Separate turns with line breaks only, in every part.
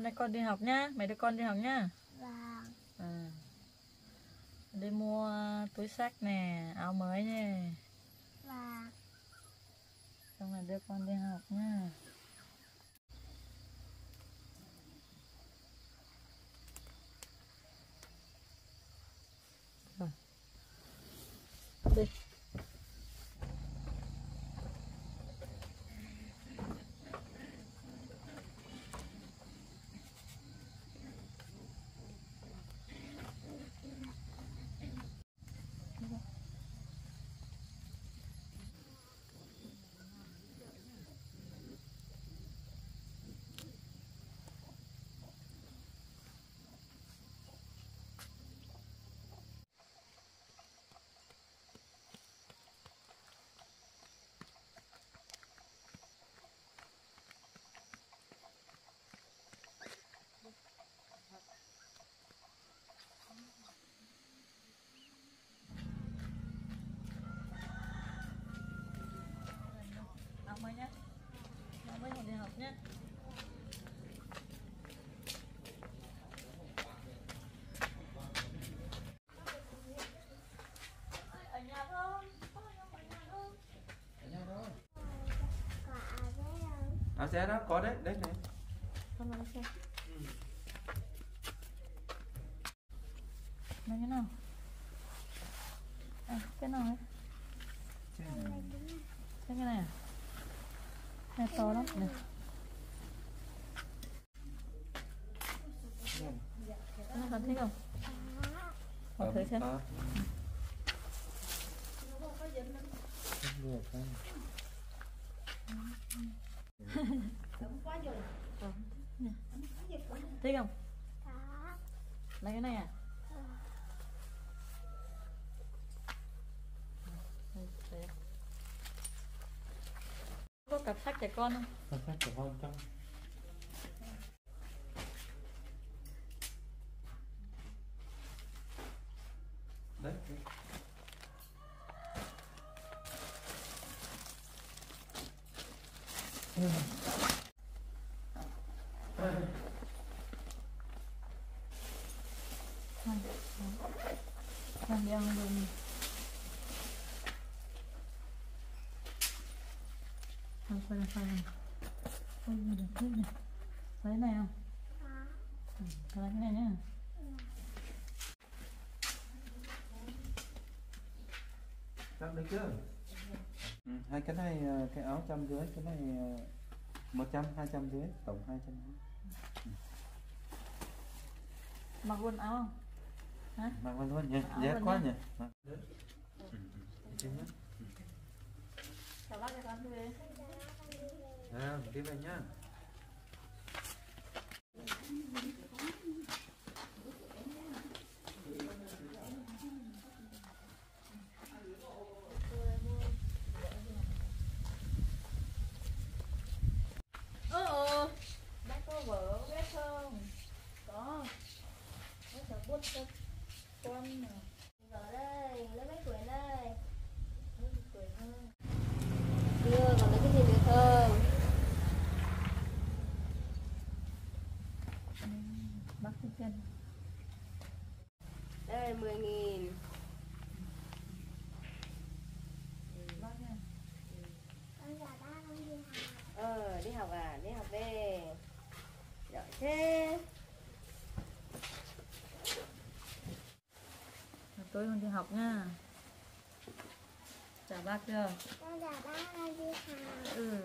hôm nay con đi học nhá mày đưa con đi học nhá
Vâng.
à. đi mua túi sách nè áo mới nè
Vâng.
xong rồi đưa con đi học nhá Rồi. đi áo mới nhá áo mới học đi học nhá ở nhà không Có ở nhà không
Có áo đấy không?
Áo xe đó có đấy đấy này
con vào xem Này cái nào? À, cái nào ấy? Cái này à? Này to lắm. Này. Cái này con thích không? Con thử xem.
Có. Không được đâu.
Thích không?
Có.
Lấy cái này à? Đây, đây. Có cặp sách trẻ con không?
cặp sách trẻ con trong đấy đấy.
Không đi ăn luôn. Không phải là phải này. Ôi, mình được thích này. Lấy này không?
Có.
Ừ, lấy cái này nhá.
Chắc được chưa? Ừ, hai cái này ờ, cái áo trăm dưới cái này ờ, một trăm hai trăm dưới tổng hai trăm
Mặc luôn áo không? Hả?
mặc vào luôn nhỉ dễ
luôn
quá nhỉ. Ừ, ừ.
Chào bác cho con về.
À, đi về nhá
Ơ ờ, bác có vợ biết không? Có. Bác sẽ bút cho con nè.
Vợ đây, lấy mấy quyển đây.
Ôi, cười hơn.
Chưa, còn lấy cái gì nữa không?
Bác thích chân.
Đây, 10 nghìn.
Bác nha.
Con giờ ba con đi học.
Ờ, đi học à? Đi học đi. Giỏi thế.
Học nha. Chào bác chưa?
Ba con đi học.
Ừ.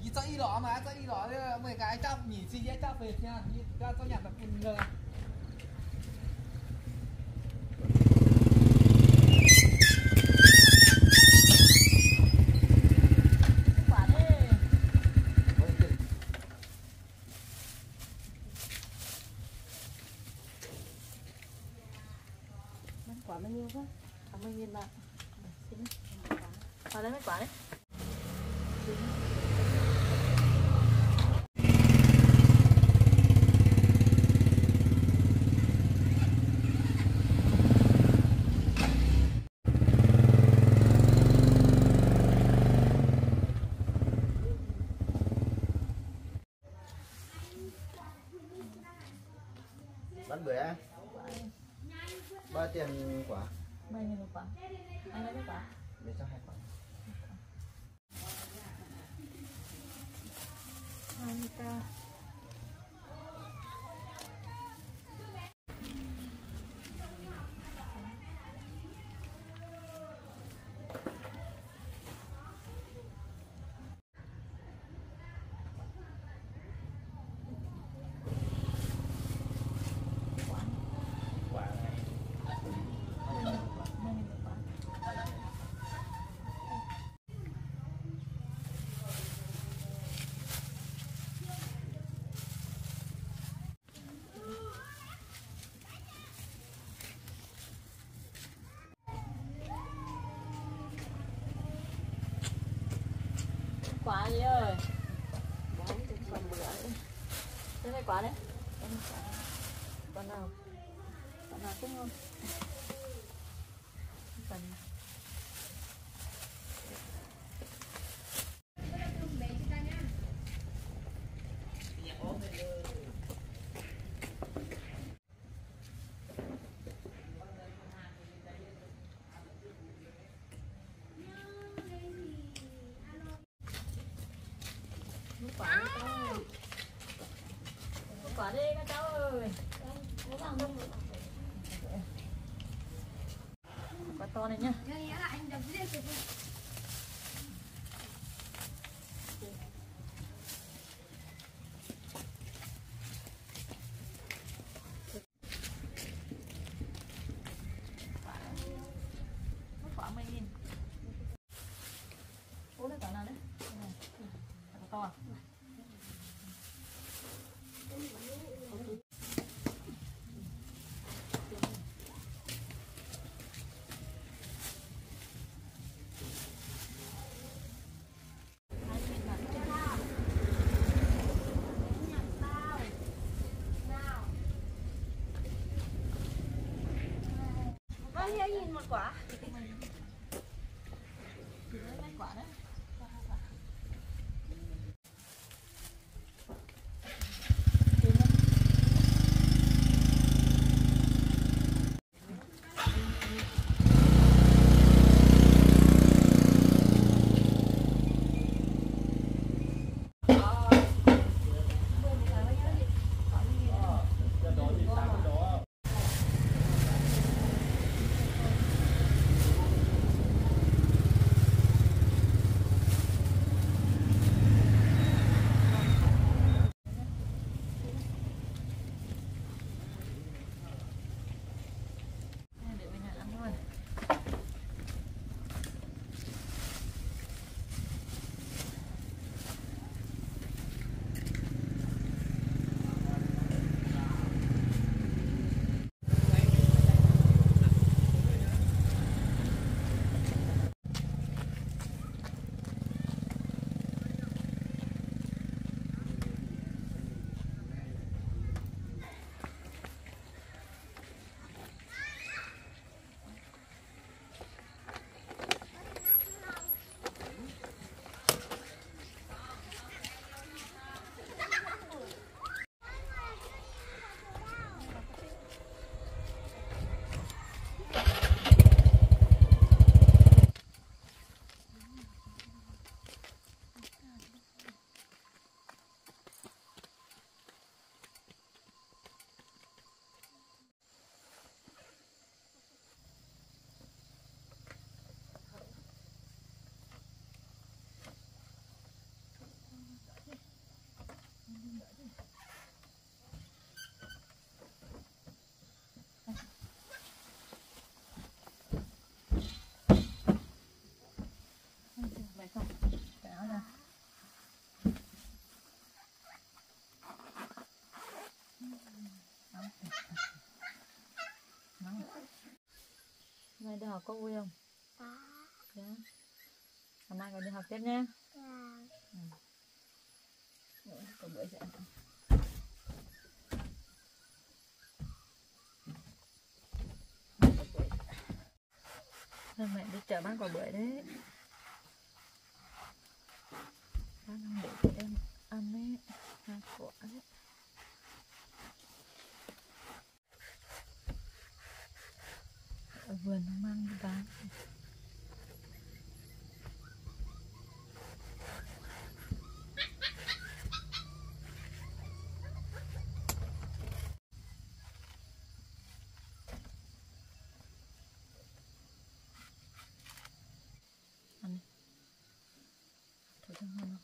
一这一老嘛，这一老的每个一你直接照回去啊，你不要这样的分了。
quả
bao nhiêu quá?
80 nghìn bạn. Vào đấy mấy quả đấy.
Quả
gì ơi.
Bán trên phần bữa.
Thế mấy quả đấy Quả nào? Quả nào cũng ngon Phần Mấy quả đấy cháu ơi Mấy quả đi các cháu ơi quả to này nhá Mấy quả mày nhìn Ủa lấy quả nào đấy Đây này. Quả to à Hai mươi mặt.
Bao nhiêu
nay đi học có vui không?
Có.
Dạ. Hôm nay còn đi học tiếp nha.
Vâng.
Còn bữa sẽ Nên mẹ đi chợ bán quả bưởi đấy Bán để cho em ăn đấy Hai quả đấy vườn nó mang đi bán Ăn Thử thương hơn không?